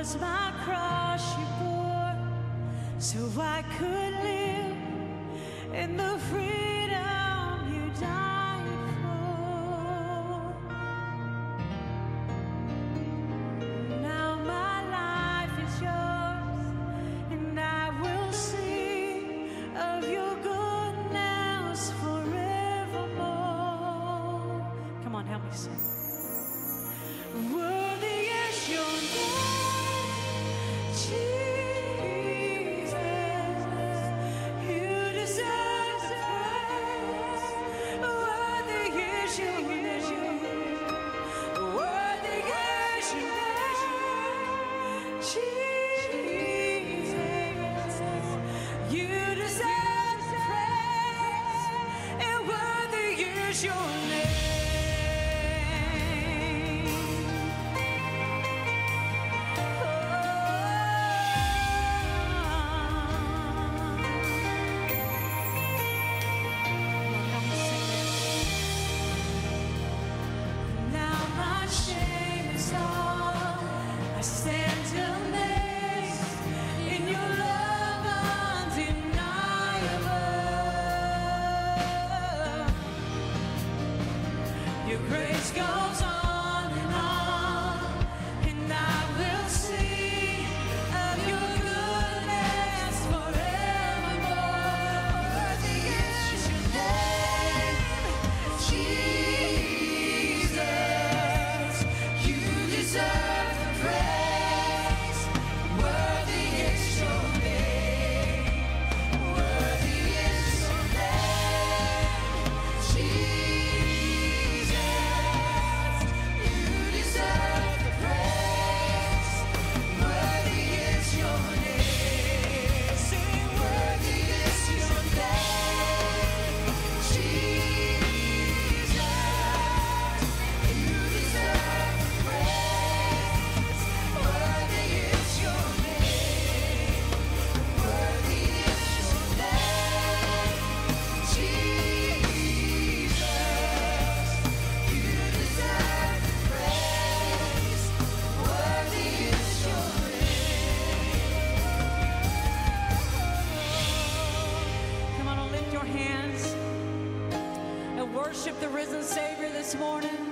was my cross you bore so I could live in the freedom you died for. Now my life is yours, and I will see of your goodness forevermore. Come on, help me sing. You deserve praise, and worthy is your worship the risen Savior this morning?